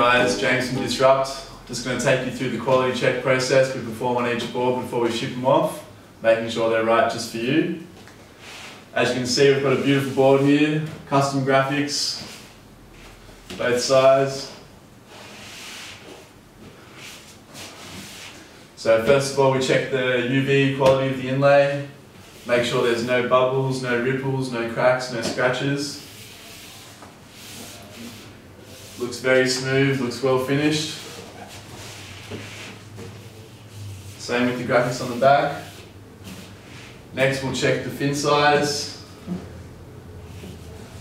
guys, James from Disrupt. Just going to take you through the quality check process we perform on each board before we ship them off, making sure they're right just for you. As you can see, we've got a beautiful board here, custom graphics, both sides. So first of all, we check the UV quality of the inlay, make sure there's no bubbles, no ripples, no cracks, no scratches. Looks very smooth, looks well finished. Same with the graphics on the back. Next we'll check the fin size.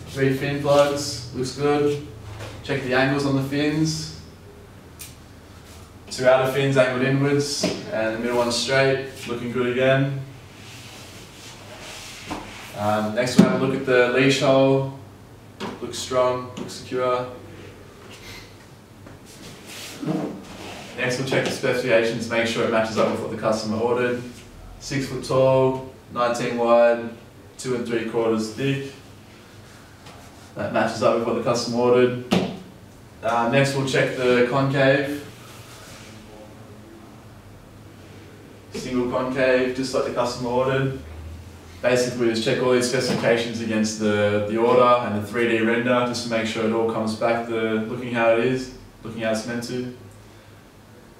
Three fin plugs, looks good. Check the angles on the fins. Two outer fins angled inwards and the middle one straight, looking good again. Um, next we'll have a look at the leash hole. Looks strong, looks secure. We'll check the specifications, make sure it matches up with what the customer ordered. Six foot tall, 19 wide, two and three quarters thick. That matches up with what the customer ordered. Uh, next we'll check the concave. Single concave, just like the customer ordered. Basically we just check all these specifications against the, the order and the 3D render just to make sure it all comes back the looking how it is, looking how it's meant to.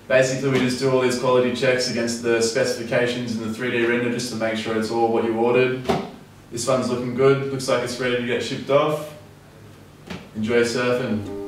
Basically, we just do all these quality checks against the specifications in the 3D render just to make sure it's all what you ordered. This one's looking good, looks like it's ready to get shipped off. Enjoy surfing.